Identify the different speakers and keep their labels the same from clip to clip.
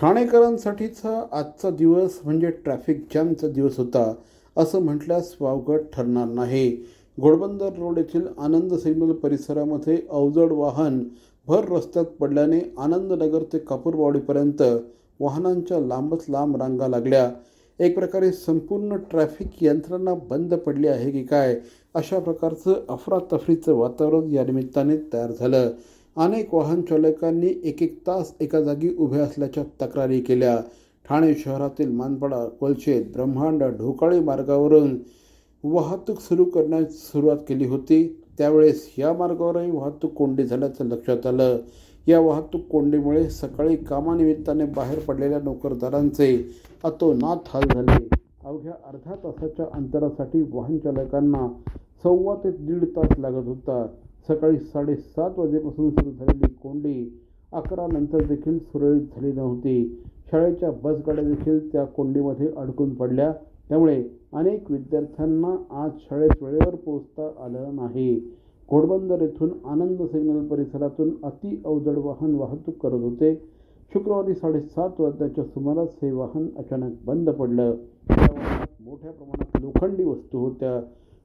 Speaker 1: ठाणेकरांसाठीचा आजचा दिवस म्हणजे ट्रॅफिक जॅमचा दिवस होता असं म्हटल्यास वावगट ठरणार नाही. घोडबंदर रोड येथील आनंद सिग्नल परिसरामध्ये अवजड वाहन भर रस्त्यात पडल्याने आनंदनगर ते कापूरवाडीपर्यंत वाहनांच्या लांबच लांब रांगा लागल्या. एक प्रकारे संपूर्ण ट्रॅफिक यंत्रणा बंद पडली आहे की काय अशा प्रकारचं अफरातफरीचं वातावरण या निमित्ताने तयार झालं. अनेक वाहन चालकांनी एक एक तास एका जागी उभे असल्याच्या तक्रारी केल्या. ठाणे शहरातील मानपाडा कोलशेत ब्रह्मांड ढोकाळी मार्गावरून वाहतूक सुरू करण्यास सुरुवात केली होती. त्यावेळेस या मार्गावरही वाहतूक कोंडी झाल्याचं लक्षात आलं. या वाहतूक कोंडीमुळे सकाळी कामानिमित्ताने बाहेर पडलेल्या नोकरदारांचे अतोनात हाल झाले. अवघ्या अर्ध्या तासाच्या अंतरासाठी वाहन चालकांना सव्वा ते दीड तास लागत होता. सकाळी साडेसात वाजेपासून सुरू झालेली कोंडी अकरा नंतर देखील सुरळीत झाली नव्हती. शाळेच्या बसगाड्या देखील त्या कोंडीमध्ये अडकून पडल्या. त्यामुळे अनेक विद्यार्थ्यांना आज शाळेत वेळेवर पोहोचता आलं नाही. घोडबंदर येथून आनंद सिग्नल परिसरातून अति अवजड वाहन वाहतूक करत होते. शुक्रवारी साडेसात वाजताच्या सुमारास हे वाहन अचानक बंद पडलं. वाहनात मोठ्या प्रमाणात लोखंडी वस्तू होत्या.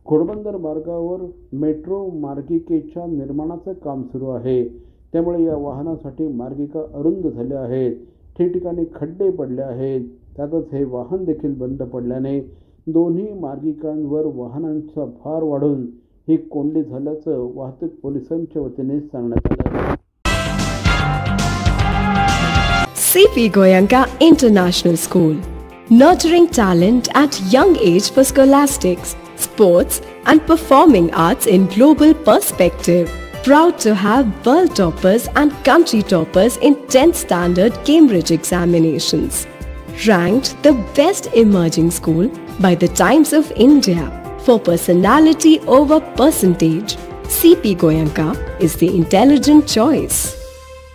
Speaker 1: घोडबंदर मार्गावर मेट्रो मार्गिकेच्या निर्माणाचं काम सुरू आहे. त्यामुळे या वाहनासाठी मार्गिका अरुंद झाल्या आहेत. ठिकठिकाणी खड्डे पडले आहेत. त्यातच हे वाहन देखील बंद पडल्याने दोन्ही मार्गिकांवर वाहनांचा भार वाढून ही कोंडी झाल्याचं वाहतूक पोलिसांच्या वतीने सांगण्यात आलं.
Speaker 2: C P Goenka international school nurturing talent at young age for scholastics sports, and performing arts in global perspective. Proud to have world toppers and country toppers in 10th standard Cambridge examinations. Ranked the best emerging school by the Times of India for personality over percentage. CP Goyanka is the intelligent choice.